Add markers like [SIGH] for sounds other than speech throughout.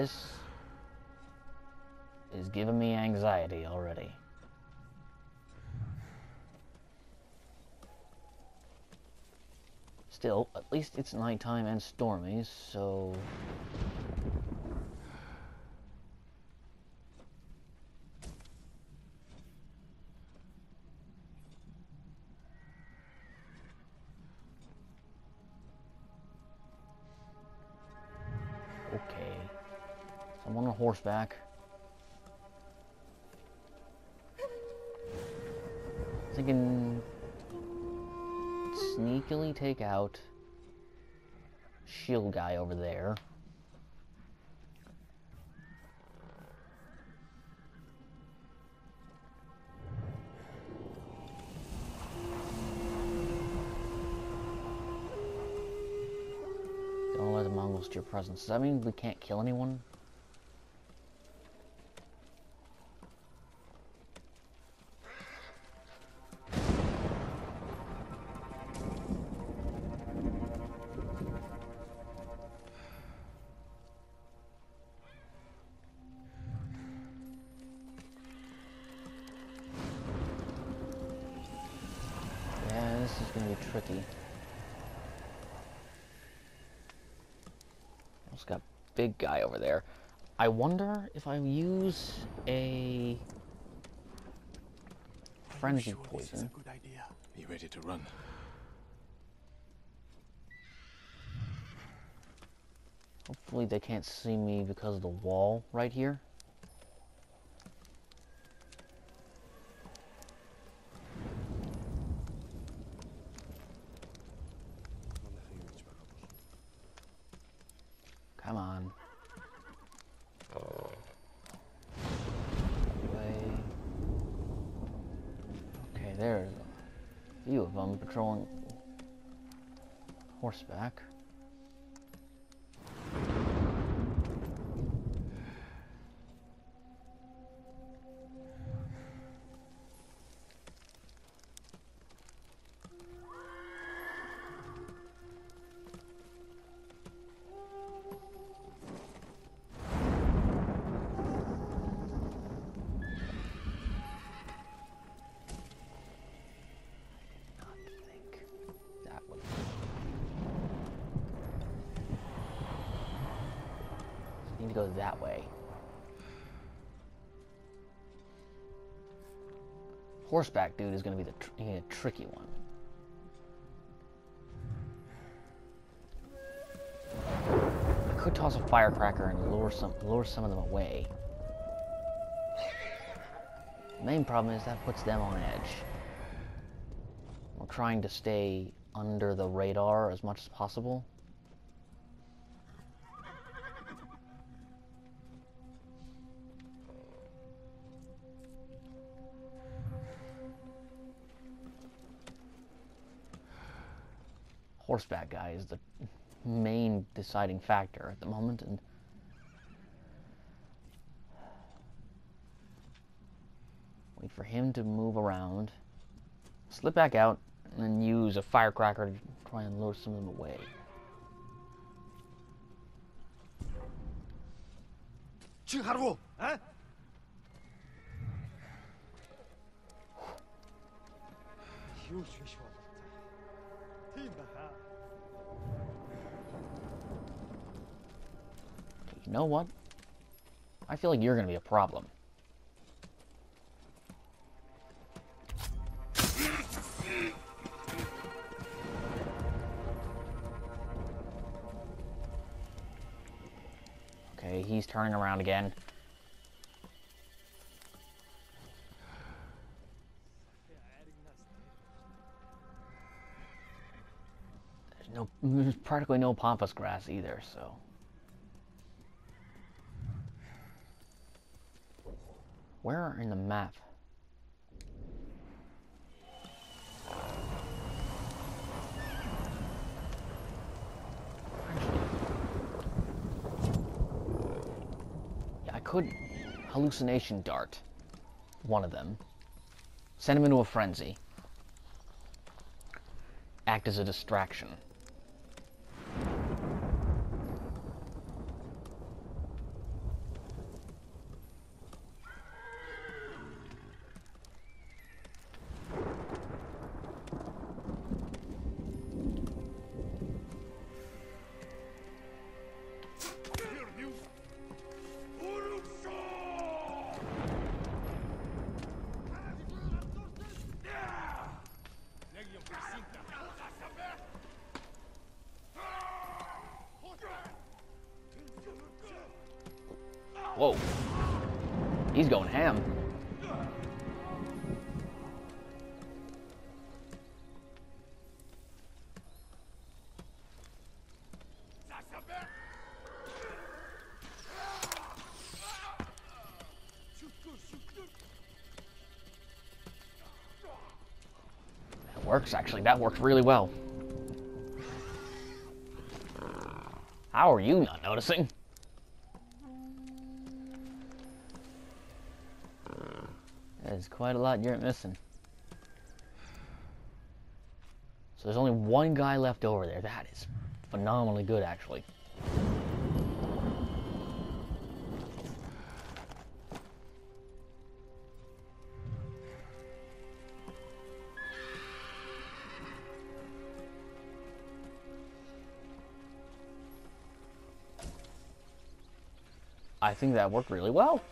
This is giving me anxiety already. Still, at least it's nighttime and stormy, so... horseback. Thinking sneakily take out shield guy over there. Don't let the Mongols to your presence. Does that mean we can't kill anyone? Over there. I wonder if I use a frenzy Sure this a poison. good idea. Be ready to run. Hopefully they can't see me because of the wall right here. To go that way. Horseback dude is going to be the tr- a tricky one. I could toss a firecracker and lure some lure some of them away. The main problem is that puts them on edge. We're trying to stay under the radar as much as possible. horseback guy is the main deciding factor at the moment, and wait for him to move around, slip back out, and then use a firecracker to try and lure some of them away. Chiharu, huh? Huge visual. You know what? I feel like you're going to be a problem. Okay, he's turning around again. There's no, [LAUGHS] there's practically no pampas grass either, so. Where are in the map? Yeah, I could hallucination dart one of them, send him into a frenzy, act as a distraction. Whoa. He's going ham. That works, actually. That worked really well. How are you not noticing? Quite a lot you're missing. So there's only one guy left over there. That is phenomenally good, actually. I think that worked really well.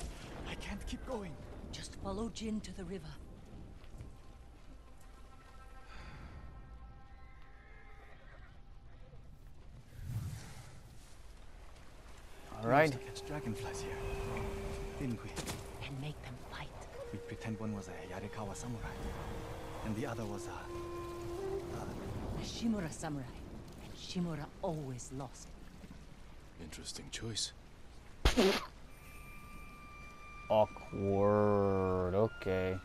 I can't keep going. Just follow Jin to the river. All right. We catch dragonflies here, didn't we? And make them fight. We pretend one was a Yarikawa samurai, and the other was a. Uh, a Shimura samurai. And Shimura always lost. Interesting choice. Awkward. Okay.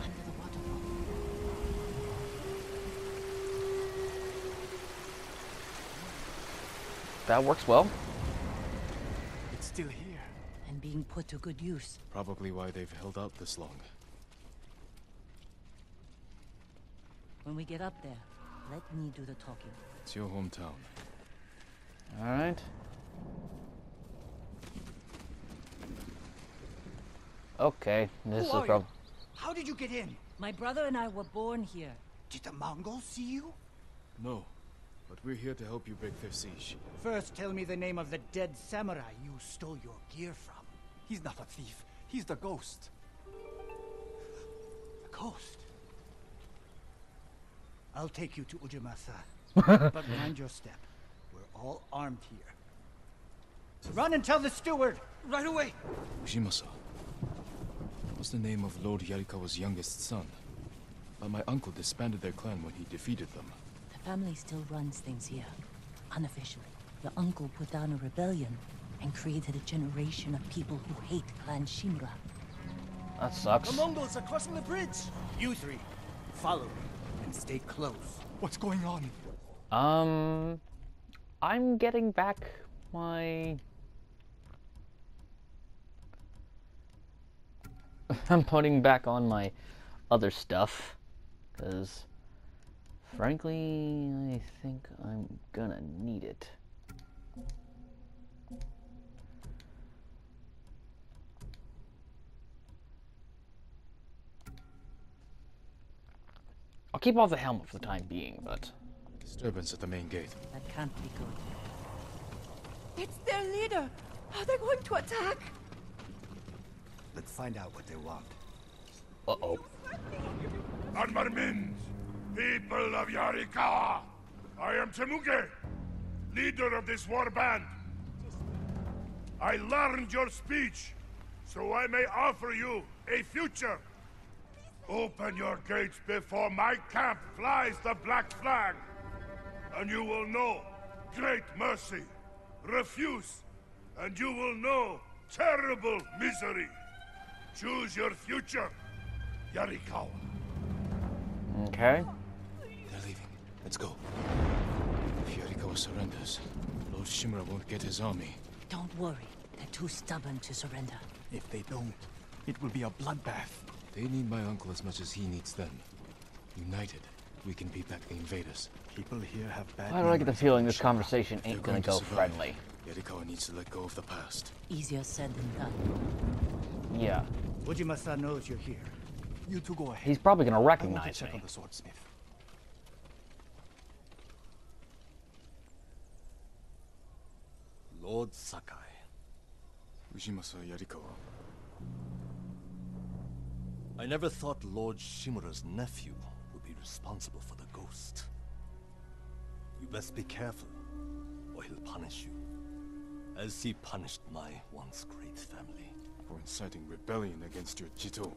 Under the waterfall. That works well. It's still here. And being put to good use. Probably why they've held out this long. When we get up there, let me do the talking. It's your hometown. All right. Okay, this is Who are a problem. How did you get in? My brother and I were born here. Did the Mongols see you? No, but we're here to help you break their siege. First, tell me the name of the dead samurai you stole your gear from. He's not a thief. He's the ghost. The ghost? I'll take you to Ujimasa. [LAUGHS] but mind your step. We're all armed here. Run and tell the steward! Right away! Ujimasa. was the name of Lord Yarikawa's youngest son? But my uncle disbanded their clan when he defeated them. The family still runs things here. Unofficially. Your uncle put down a rebellion and created a generation of people who hate Clan Shimura. That sucks. The Mongols are crossing the bridge! You three, follow me and stay close. What's going on? Um, I'm getting back my. [LAUGHS] I'm putting back on my other stuff, because frankly, I think I'm gonna need it. I'll keep off the helmet for the time being, but Disturbance at the main gate. That can't be good. It's their leader. Are they going to attack? Let's find out what they want. uh oh. Armarmins, people of Yarikawa, I am Temuge, leader of this war band. I learned your speech, so I may offer you a future. Open your gates before my camp flies the black flag, and you will know great mercy. Refuse, and you will know terrible misery. Choose your future, Yarikawa. Okay. They're leaving. Let's go. If Yarikawa surrenders, Lord Shimura won't get his army. Don't worry. They're too stubborn to surrender. If they don't, it will be a bloodbath. They need my uncle as much as he needs them. United, we can beat back the invaders. People here have bad Why do I get the feeling this conversation ain't gonna going to go survive. friendly? Yarikawa needs to let go of the past. Easier said than done. Yeah. Ujimasa knows you're here. You two go ahead. He's probably gonna I want to recognize check me. on the swordsmith. Lord Sakai. Ujimasa Yarikawa. I never thought Lord Shimura's nephew would be responsible for the ghost. You best be careful, or he'll punish you. As he punished my once great family. For inciting rebellion against your Jito.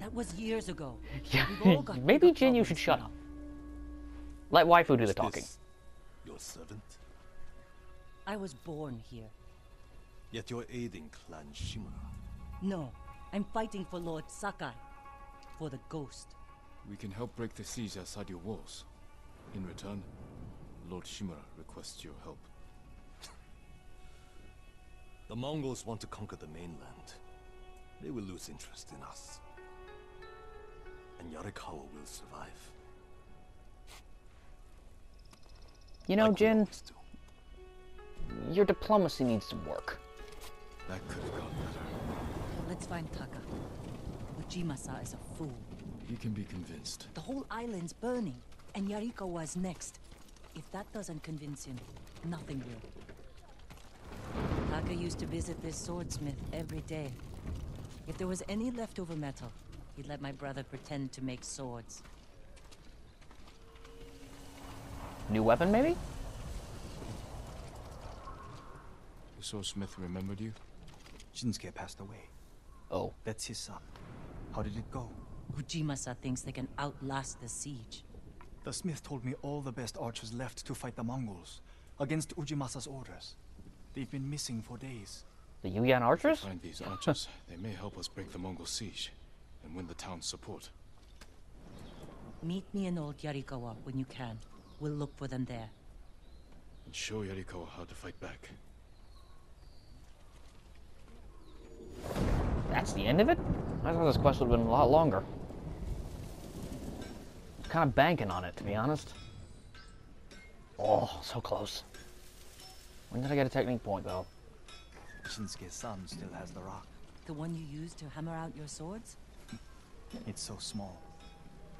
That was years ago. Yeah, We've all got [LAUGHS] maybe Jin, you should shut up. Let waifu do the talking. Your servant? I was born here. Yet you're aiding Clan Shimura. No, I'm fighting for Lord Sakai. For the ghost. We can help break the siege outside your walls. In return, Lord Shimura requests your help. [LAUGHS] The Mongols want to conquer the mainland. They will lose interest in us. And Yarikawa will survive. [LAUGHS] You know, like Jin, your diplomacy needs some work. That could have gone better. Let's find Taka. Ujimasa is a fool. He can be convinced. The whole island's burning, and Yarikawa's next. If that doesn't convince him, nothing will. Taka used to visit this swordsmith every day. If there was any leftover metal, he'd let my brother pretend to make swords. New weapon, maybe? The swordsmith remembered you? Shinsuke passed away. Oh, That's his son. How did it go? Ujimasa thinks they can outlast the siege. The smith told me all the best archers left to fight the Mongols against Ujimasa's orders. They've been missing for days. the Yuyan archers? Find these archers. they may help us break the Mongol siege and win the town's support. Meet me in Old Yarikawa when you can. We'll look for them there. And show Yarikawa how to fight back. That's the end of it? I thought this quest would have been a lot longer. Kind of banking on it, to be honest. Oh, so close. When did I get a technique point, though? Shinsuke's son still has the rock. The one you used to hammer out your swords? [LAUGHS] It's so small.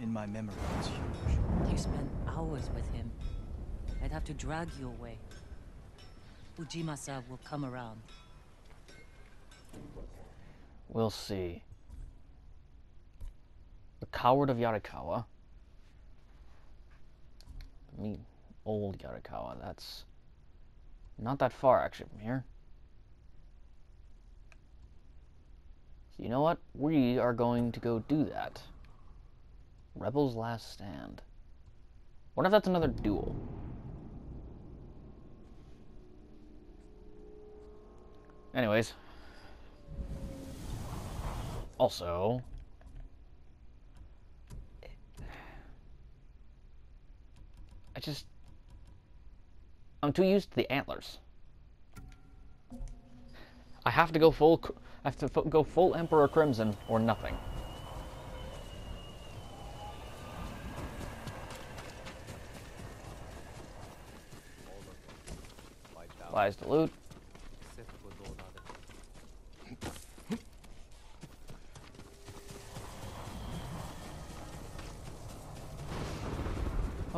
In my memory, it's huge. You spent hours with him. I'd have to drag you away. Ujimasa will come around. We'll see. The Coward of Yarikawa. I mean, old Yarikawa. That's not that far, actually, from here. So you know what? We are going to go do that. Rebels Last Stand. What if that's another duel? Anyways. Also, I just I'm too used to the antlers. I have to go full. I have to go full Emperor Crimson or nothing. Lies the loot.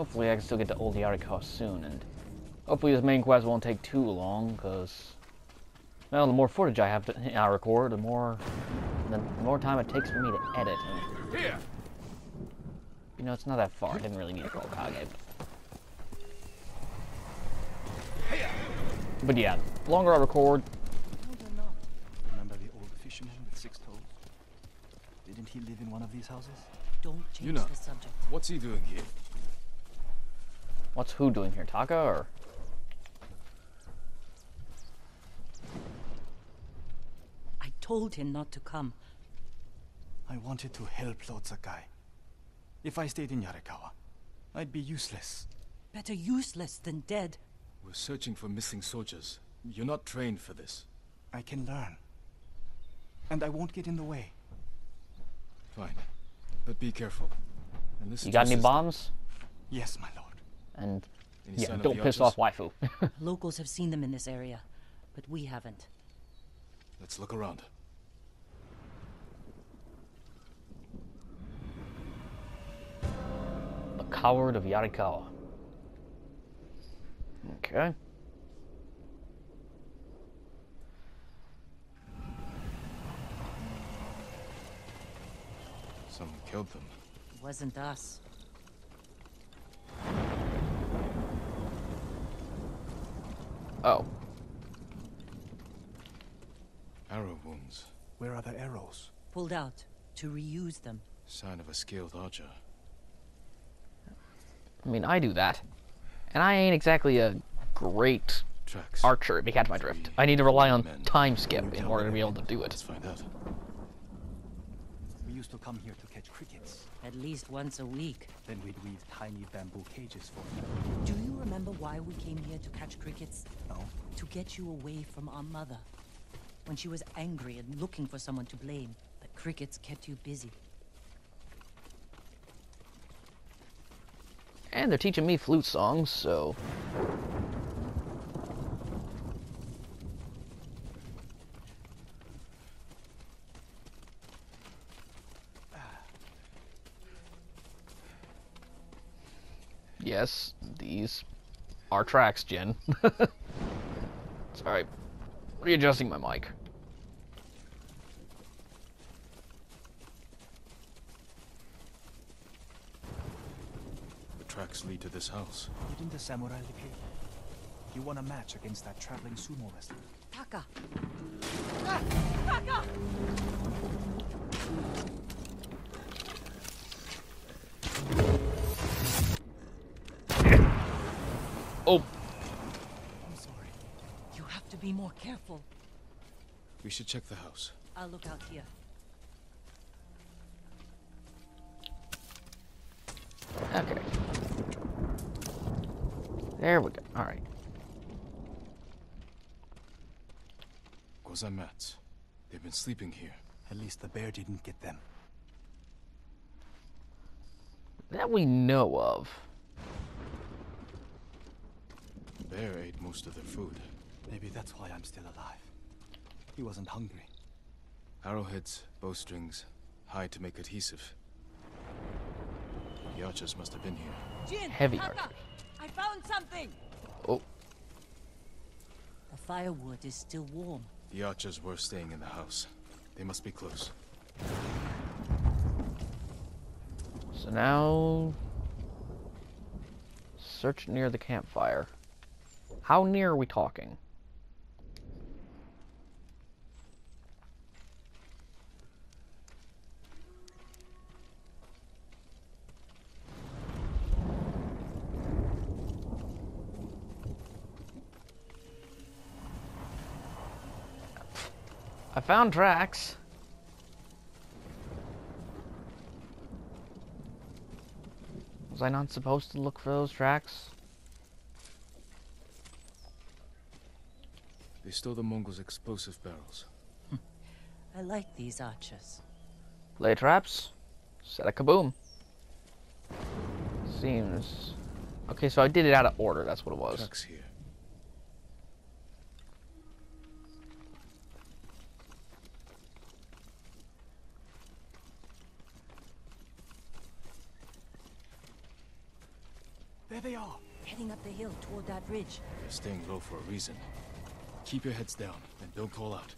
Hopefully I can still get to Old Yarikawa soon, and hopefully this main quest won't take too long, because, well, the more footage I have to [LAUGHS] I record, the more, the more time it takes for me to edit. And, Here! you know, it's not that far. I didn't really need to call Kage. But yeah, longer I record, Remember the old fisherman with six toes? Didn't he live in one of these houses? Don't change Yuna. the subject. What's he doing here? What's who doing here, Taka, or? I told him not to come. I wanted to help Lord Sakai. If I stayed in Yarikawa, I'd be useless. Better useless than dead. We're searching for missing soldiers. You're not trained for this. I can learn. And I won't get in the way. Fine. But be careful. And listen You got your any sister. bombs? Yes, my lord. And Any yeah, don't the piss archers? off waifu. [LAUGHS] Locals have seen them in this area, but we haven't. Let's look around. the Coward of Yarikawa. Okay. Someone killed them. It Wasn't us. Oh. Arrow wounds. Where are the arrows? Pulled out to reuse them. Sign of a skilled archer. I mean, I do that. And I ain't exactly a great Tracks. archer, if you catch my drift. I need to rely on time skip in order to be able to do it. Let's it. find out. We used to come here to catch crickets. At least once a week. Then we'd weave tiny bamboo cages for them. Do you remember why we came here to catch crickets? No? To get you away from our mother. When she was angry and looking for someone to blame, the crickets kept you busy. And they're teaching me flute songs, so... Yes, these are tracks, Jin. [LAUGHS] Sorry. Readjusting my mic. The tracks lead to this house. Didn't the samurai live here? You won a match against that traveling sumo wrestler. Taka! Oh, I'm sorry. You have to be more careful. We should check the house. I'll look out here. okay. There we go. Alright. Goza mats. They've been sleeping here. At least the bear didn't get them. That we know of. The bear ate most of their food. Maybe that's why I'm still alive. He wasn't hungry. Arrowheads, bowstrings, hide to make adhesive. The archers must have been here. Jin! Heavy Taka! archers. I found something! Oh, The firewood is still warm. The archers were staying in the house. They must be close. so now... Search near the campfire. How near are we talking? I found tracks. Was I not supposed to look for those tracks? They stole the Mongols' explosive barrels. I like these archers. Lay traps. Set a kaboom. Seems... Okay, so I did it out of order, that's what it was. Tracks here. There they are. Heading up the hill toward that ridge. They're staying low for a reason. Keep your heads down and don't call out.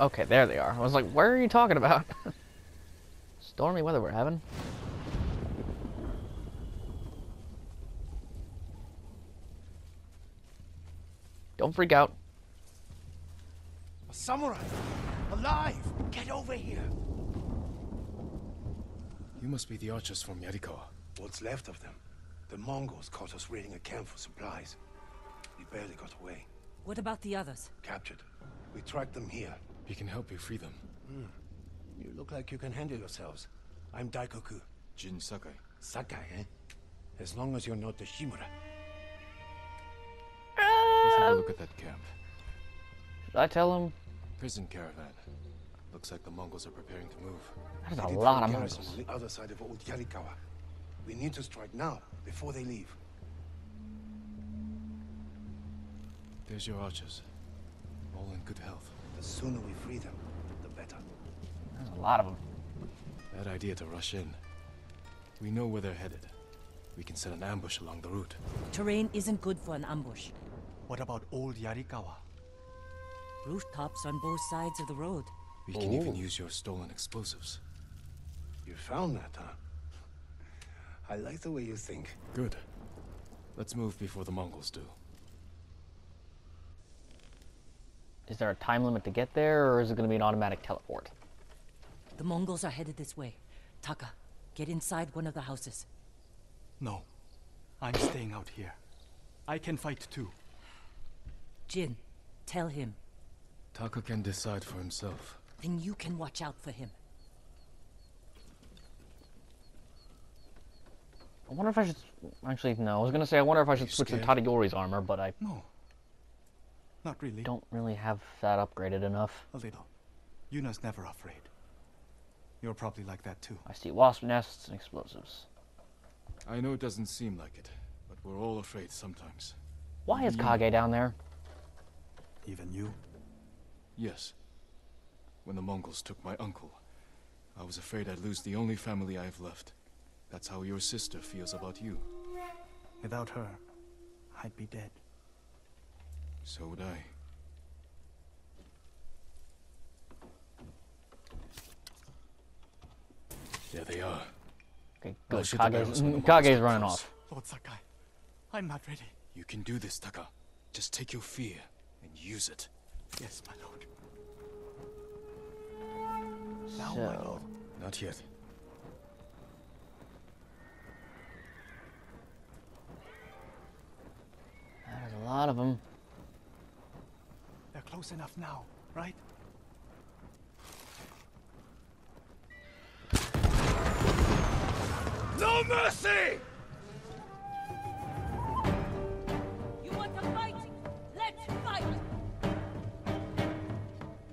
Okay, there they are. I was like, where are you talking about? [LAUGHS] Stormy weather we're having. Don't freak out. A samurai! Alive! Get over here! You must be the archers from Yarikawa. What's left of them? The Mongols caught us raiding a camp for supplies. We barely got away. What about the others? Captured. We tracked them here. We can help you free them. You look like you can handle yourselves. I'm Daikoku. Jin Sakai. Sakai, eh? As long as you're not the Shimura. Let's have a look at that camp. Did I tell him? Prison caravan. Looks like the Mongols are preparing to move. That is a lot of Mongols. on the other side of Old Yarikawa. We need to strike now, before they leave. There's your archers. All in good health. The sooner we free them, the better. There's a lot of them. Bad idea to rush in. We know where they're headed. We can set an ambush along the route. Terrain isn't good for an ambush. What about old Yarikawa? Rooftops on both sides of the road. We can even Oh. use your stolen explosives. You found that, huh? I like the way you think. Good. Let's move before the Mongols do. Is there a time limit to get there, or is it going to be an automatic teleport? The Mongols are headed this way. Taka, get inside one of the houses. No. I'm staying out here. I can fight too. Jin, tell him. Taka can decide for himself. Then you can watch out for him. I wonder if I should... Actually, no. I was going to say, I wonder if I should You switch to scared? Tadayori's armor, but I No. Not really. don't really have that upgraded enough. A little. Yuna's never afraid. You're probably like that too. I see wasp nests and explosives. I know it doesn't seem like it, but we're all afraid sometimes. Why is Kage down there? Even you? Yes. When the Mongols took my uncle, I was afraid I'd lose the only family I have left. That's how your sister feels about you. Without her, I'd be dead. So would I. There they are. Okay, I'll good. shoot Kage's, the Kage's [LAUGHS] running off. Lord Sakai, I'm not ready. You can do this, Taka. Just take your fear and use it. Yes, my lord. Now, my So, lord. Not yet. there's a lot of them. They're close enough now, right? No mercy! You want to fight? Let's fight!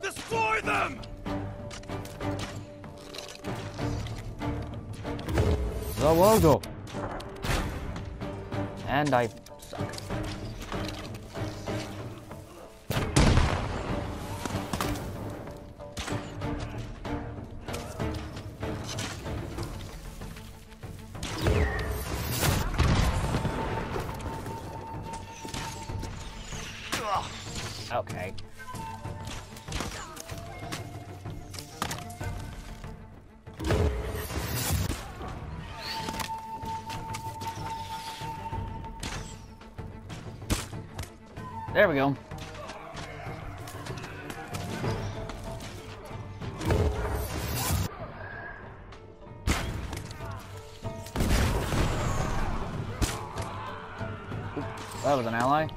Destroy them! The logo. And I suck. Okay. We go. That was an ally.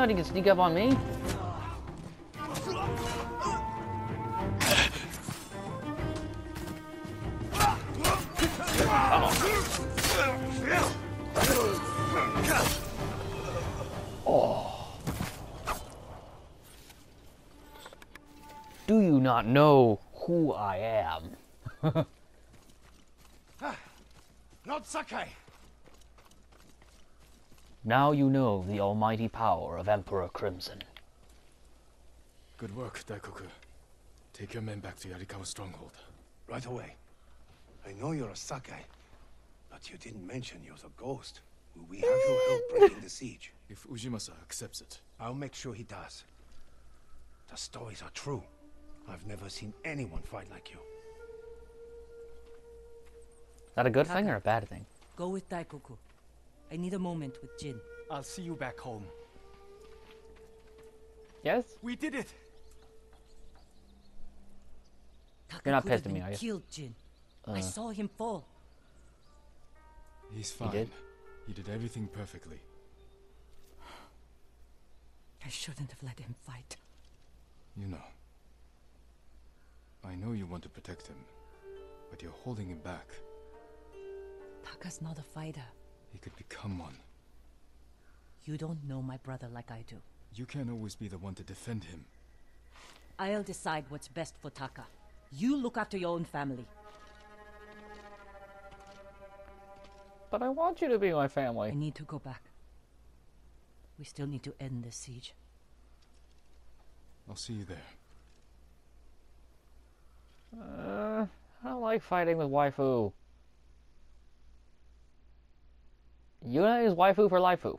Thought he could sneak up on me? On. Oh. Do you not know who I am? [LAUGHS] Not Sakai! Now you know the almighty power of Emperor Crimson. Good work, Daikoku. Take your men back to Yarikawa stronghold. Right away. I know you're a Sakai, but you didn't mention you're a ghost. Will we have your help breaking the siege? [LAUGHS] If Ujimasa accepts it, I'll make sure he does. The stories are true. I've never seen anyone fight like you. Is that a good thing or a bad thing? Go with Daikoku. I need a moment with Jin. I'll see you back home. Yes? We did it! Taka You're not could have pissed at me, been are you? Killed, Jin. I Uh. saw him fall. he's fine. He did? He did everything perfectly. I shouldn't have let him fight. You know. I know you want to protect him, but you're holding him back. Taka's not a fighter. He could become one. You don't know my brother like I do. You can't always be the one to defend him. I'll decide what's best for Taka. You look after your own family. But I want you to be my family. I need to go back. We still need to end this siege. I'll see you there. Uh, I don't like fighting with waifu. Yuna is waifu for laifu.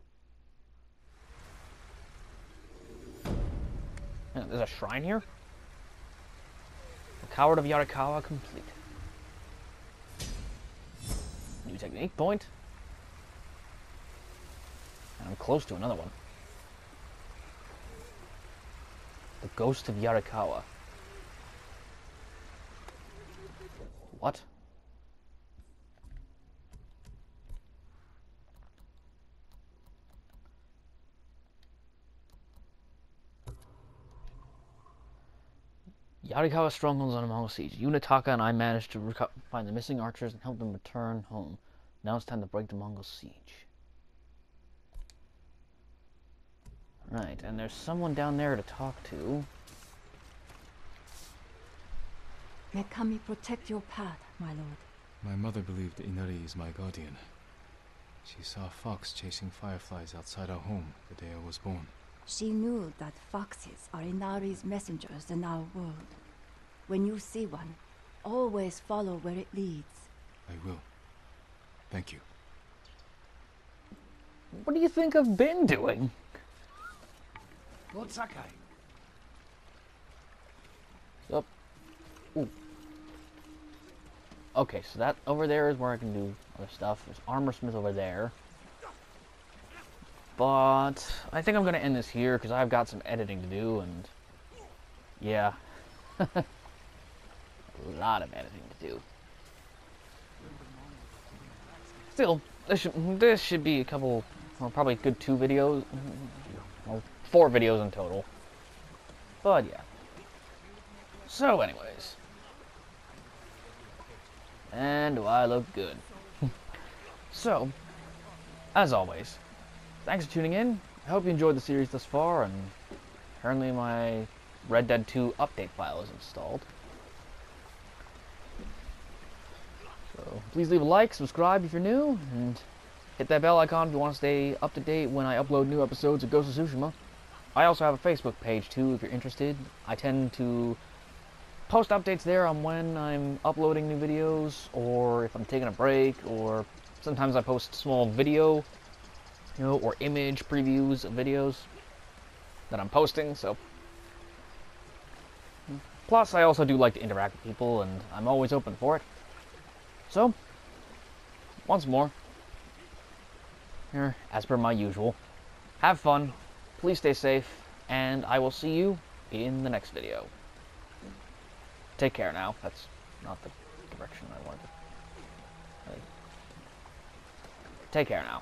There's a shrine here. The Coward of Yarikawa complete. New technique point. And I'm close to another one. The Ghost of Yarikawa. What? Yarikawa strongholds on a Mongol siege. Yuna, Taka and I managed to find the missing archers and help them return home. Now it's time to break the Mongol siege. Right, and there's someone down there to talk to. May Kami protect your path, my lord. My mother believed Inari is my guardian. She saw a fox chasing fireflies outside our home the day I was born. She knew that foxes are Inari's messengers in our world. When you see one, always follow where it leads. I will. Thank you. What do you think I've been doing? Lord Sakai. Up. Ooh. Okay, so that over there is where I can do other stuff. There's armor smith over there. But I think I'm gonna end this here because I've got some editing to do and yeah. [LAUGHS] a lot of editing to do. Still, this should this should be a couple well probably good two videos. Well, four videos in total. But yeah. So, anyways. And do I look good? [LAUGHS] so, as always, thanks for tuning in. I hope you enjoyed the series thus far, and apparently my Red Dead 2 update file is installed. So, please leave a like, subscribe if you're new, and hit that bell icon if you want to stay up to date when I upload new episodes of Ghost of Tsushima. I also have a Facebook page too if you're interested. I tend to post updates there on when I'm uploading new videos or if I'm taking a break or sometimes I post small video, know, or image previews of videos that I'm posting, so Plus, I also do like to interact with people, and I'm always open for it. So, once more, here, as per my usual, have fun, please stay safe, and I will see you in the next video. Take care now. That's not the direction I wanted. Take care now.